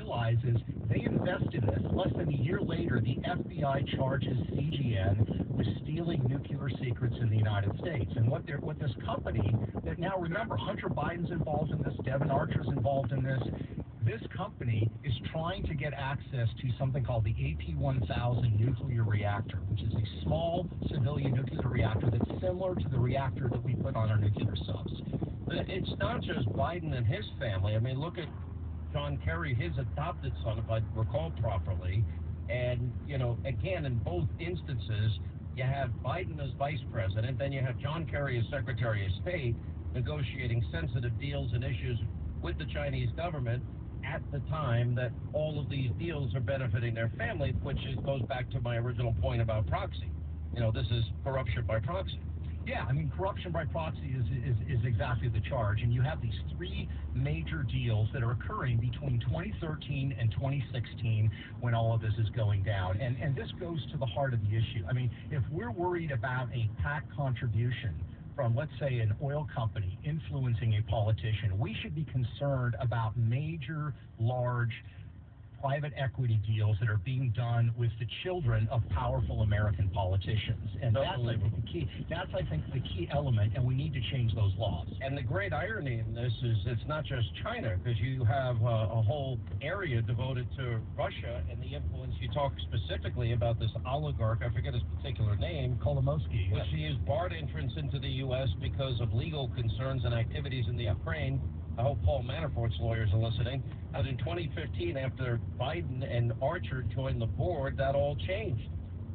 realize is they invest in this. Less than a year later, the FBI charges CGN with stealing nuclear secrets in the United States. And what they're what this company that now remember Hunter Biden's involved in this, Devon Archer's involved in this. This company is trying to get access to something called the AP1000 nuclear reactor, which is a small civilian nuclear reactor that's similar to the reactor that we put on our nuclear subs. But it's not just Biden and his family. I mean, look at John Kerry, his adopted son, if I recall properly. And, you know, again, in both instances, you have Biden as vice president, then you have John Kerry as Secretary of State negotiating sensitive deals and issues with the Chinese government at the time that all of these deals are benefiting their family, which is, goes back to my original point about proxy. You know, this is corruption by proxy. Yeah, I mean, corruption by proxy is, is, is exactly the charge. And you have these three major deals that are occurring between 2013 and 2016 when all of this is going down. And, and this goes to the heart of the issue. I mean, if we're worried about a PAC contribution, from, let's say, an oil company influencing a politician, we should be concerned about major, large private equity deals that are being done with the children of powerful American politicians. And that's, I think, the key. That's, I think, the key element, and we need to change those laws. And the great irony in this is it's not just China, because you have a, a whole area devoted to Russia and the influence. You talk specifically about this oligarch, I forget his particular name, Kolomoisky. which he is barred entrance into the U.S. because of legal concerns and activities in the Ukraine. I hope Paul Manafort's lawyers are listening. And in 2015, after Biden and Archer joined the board, that all changed.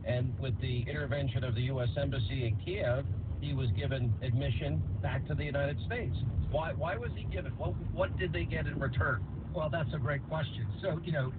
And with the intervention of the U.S. Embassy in Kiev, he was given admission back to the United States. Why, why was he given? What, what did they get in return? Well, that's a great question. So, you know,